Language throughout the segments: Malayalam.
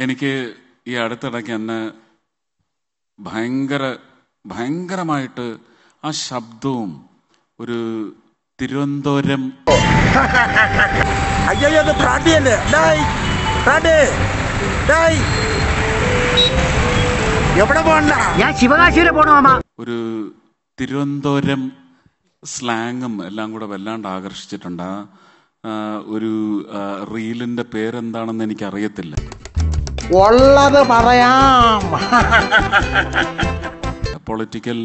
എനിക്ക് ഈ അടുത്തിടയ്ക്ക് എന്നെ ഭയങ്കര ഭയങ്കരമായിട്ട് ആ ശബ്ദവും ഒരു തിരുവനന്തപുരം അയ്യോ അത് പ്രാട്ടിയല്ലേ? എവിടെ പോണ്ട? ഞാൻ ശിവകാശി വരെ പോണു ഒരു തിരുവനന്തപുരം സ്ലാങ്ങും എല്ലാം കൂടെ വല്ലാണ്ട് ആകർഷിച്ചിട്ടുണ്ട്. ഒരു റീലിന്റെ പേരെന്താണെന്ന് എനിക്ക് അറിയത്തില്ല ഉള്ളത് പറയാം. പൊളിറ്റിക്കൽ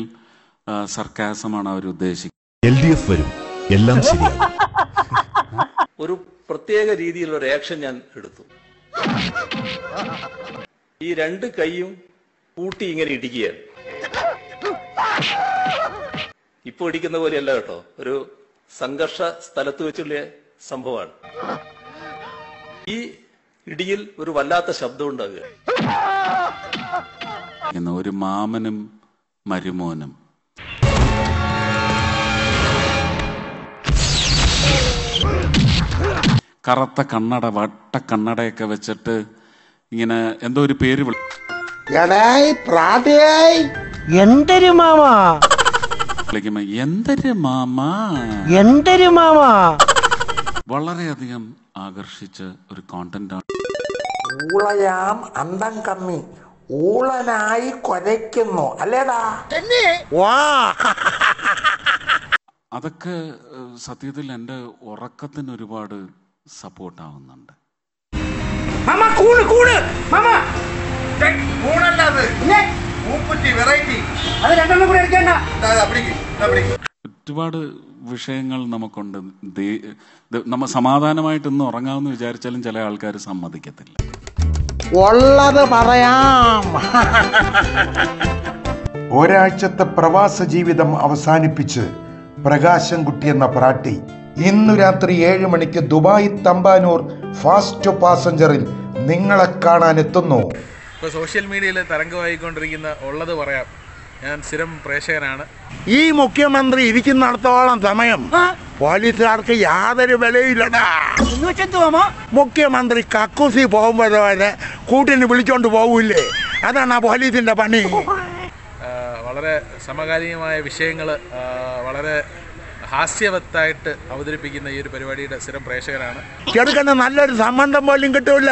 സർക്കാസമാണ് അവർ ഉദ്ദേശിക്കുന്നത് എൽ ഡി എഫ് വരും. എല്ലാം ശരിയാകും ഒരു പ്രത്യേക രീതിയിലുള്ള ഒരു ആക്ഷൻ ഞാൻ എടുത്തു. ഈ രണ്ട് കൈയും കൂട്ടി ഇങ്ങനെ ഇടിക്കുകയാണ്. ഇപ്പൊ ഇടിക്കുന്ന പോലെയല്ല കേട്ടോ. ഒരു സംഘർഷ സ്ഥലത്ത് വെച്ചുള്ള സംഭവമാണ്. ഈ ഇടിയിൽ ഒരു വല്ലാത്ത ശബ്ദം ഉണ്ടാകുക. എന്ന ഒരു മാമനും മരുമോനും. കറുത്ത കണ്ണട വട്ട കണ്ണടയൊക്കെ വെച്ചിട്ട് ഇങ്ങനെ എന്തോ ഒരു പേര് വിളി എന്തൊരു മാമ? വിളിക്കുമ്പോ എന്തൊരു മാമ? എന്തൊരു മാമ? വളരെയധികം ആകർഷിച്ച ഒരു കോണ്ടന്റ് ആണ്. ഊളയാം അന്തം കമ്മി. ഊളനായി കൊരയ്ക്കുന്നു. അല്ലേടാ? വാ. അതൊക്കെ സത്യത്തിൽ എന്റെ ഉറക്കത്തിന് ഒരുപാട് സപ്പോർട്ട് ആവുന്നുണ്ട്. ഒരുപാട് വിഷയങ്ങൾ നമുക്കുണ്ട്. നമ്മ സമാധാനമായിട്ട് ഇന്ന് ഉറങ്ങാമെന്ന് വിചാരിച്ചാലും ചില ആൾക്കാർ സമ്മതിക്കത്തില്ല. ഉള്ളത് പറയാം. ഒരാഴ്ചത്തെ പ്രവാസ ജീവിതം അവസാനിപ്പിച്ച് പ്രകാശൻകുട്ടി എന്ന പ്രാട്ടി ഇന്നു രാത്രി ഏഴ് മണിക്ക് ദുബായ് തമ്പാനൂർ ഫാസ്റ്റ് പാസഞ്ചറിൽ നിങ്ങളെ കാണാൻ എത്തുന്നു ഇപ്പോൾ സോഷ്യൽ മീഡിയയിൽ തരംഗമായിക്കൊണ്ടിരിക്കുന്ന ഉള്ളത് പറയാം. ഞാൻ സ്ഥിരം പ്രേക്ഷകനാണ്. ഈ മുഖ്യമന്ത്രി ഇരിക്കുന്നിടത്തോളം സമയം പോലീസുകാർക്ക് യാതൊരു വിലയില്ലടാ. മുഖ്യമന്ത്രി കക്കൂസി പോകുമ്പോഴേ കൂട്ടിന് വിളിച്ചോണ്ട് പോകൂലേ അതാണ് ആ പോലീസിന്റെ പണി. വളരെ സമകാലികമായ വിഷയങ്ങൾ വളരെ ഹാസ്യവത്തായിട്ട് അവതരിപ്പിക്കുന്ന ഈ ഒരു പരിപാടിയുടെ സ്ഥിരം പ്രേക്ഷകരാണ് ചെറുക്കന് നല്ലൊരു സംബന്ധം പോലും കിട്ടൂല.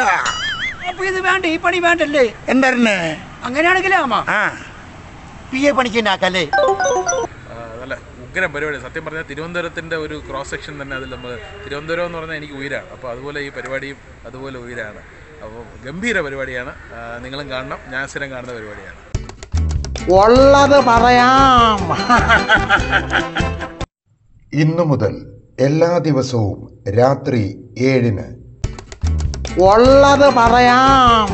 അപ്പൊ ഇത് വേണ്ട ഈ പണി വേണ്ടല്ലേ? എന്തായിരുന്നേ? അങ്ങനെയാണെങ്കിലേ അമ്മ ആ. പി എ പണിക്ക് ആക്കല്ലേ നല്ല ഉഗ്രം പരിപാടി. സത്യം പറഞ്ഞാൽ തിരുവനന്തപുരത്തിന്റെ ഒരു ക്രോസ് സെക്ഷൻ തന്നെ അതിൽ നമ്മൾ തിരുവനന്തപുരം എന്ന് പറഞ്ഞാൽ എനിക്ക് ഉയരാണ്. അപ്പോൾ അതുപോലെ ഈ പരിപാടിയും അതുപോലെ ഉയരാണ്. അപ്പോൾ ഗംഭീര പരിപാടിയാണ്. നിങ്ങളും കാണണം. ഞാൻ സ്ഥിരം കാണുന്ന പരിപാടിയാണ്. ഉള്ളത് പറയാം. ഇന്നു മുതൽ എല്ലാ ദിവസവും രാത്രി ഏഴിന് ഉള്ളത് പറയാം.